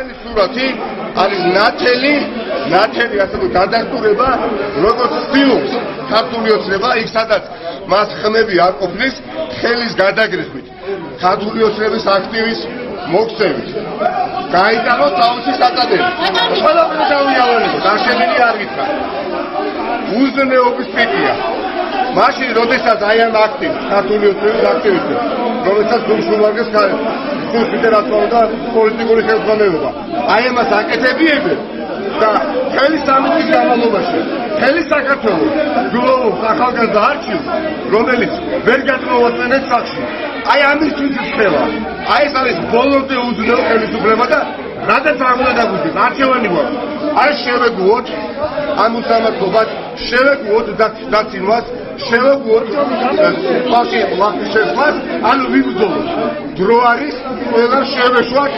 შენი სურათი არის ნათელი, ნათელი ასე თუ გადასტურება, როგორც ცდილობს ქართული ოცნება, იქ სადაც მას ხმები არ ყოფნის, ხელის გადაგრეხვით, ქართული ოცნების აქტივის მოქცევით. გაიტანო თავისი საკადები. ყველაფერი დავიავალებო, დაშენილი არ გითხრა. უზნეობის პიკია. მაშინ, როდესაც აი ამ აქტივ, ქართული ოცნების აქტივისტი, რომელსაც გულშემატკივრს ხუთი რა თქმა უნდა პოლიტიკური ხელმძღვანელობა. აი ამას აკეთებიებენ და ხელი სამი წლის განმავლობაში ხელი საქართველოს გლოვობს ახალგაზრდა არქივს, რომელიც ვერ გადმოვაწენებს სახში. აი ამისთვის ხელა. აი ეს არის ბოლომდე უძლეო ხელისუფლება და რადგან აღუნა დაგვიძეს არქივანი გვაქვს. აი შევეგუოთ ამ უსამართლობას, შევეგუოთ დაცინვას, შევეგუოთ ფაში ვაფშე შეხვას, ანუ ვიბრძოლოთ. დრო არის ყველა შევეშვათ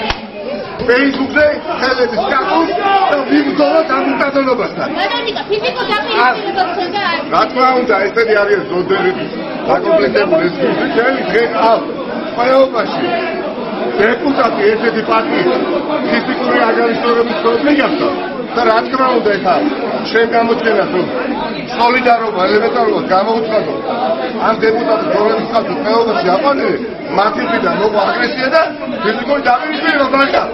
Facebook-ზე ხელების კაკუს და ვიბრძოლოთ ამ უკანონობასთან. მანონიკა ფიზიკურ დაპირისპირებას ხონდა არ. რა თქმა უნდა, ესეთი არის ზოდერი დაკომპლექტებული ეს ძელი დღე ამ ყველაში დეპუტატი ერთ-ერთი პარტიის ფიზიკური აღარიშორების პრობლემასთან და რა თქმა უნდა ეხა ჩვენ გამოჩენას რომ солиდარობა ელემენტარულად გამოუცხადოთ ამ დეპუტატებს რომლებიც ხალხი თეორიაში აყვანილი მათი მხრიდან მოყვა აგრესია და ფიზიკური დაპირისპირება დაგა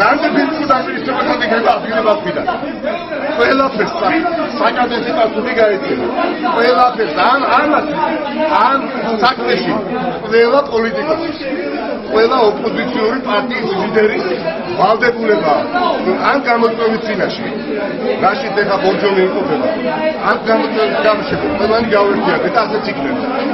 რამდე ფიზიკური დაპირისპირება გადაგება აპირება მხრიდან? ყველაფერს საკადეთი პასუხი გაეცემა. ყველაფერს ამ ამას ამ საქმეში ყველა პოლიტიკოსი. ყველა ოპოზიციური პარტიის ლიდერი ვალდებულება ამ გამოწვევის წინაშე. რაშიც ეხა ბორჯომი იმყოფება. ამ გამოწვევის გამო შეფერმანი გავერთიათ და ასეც იქნება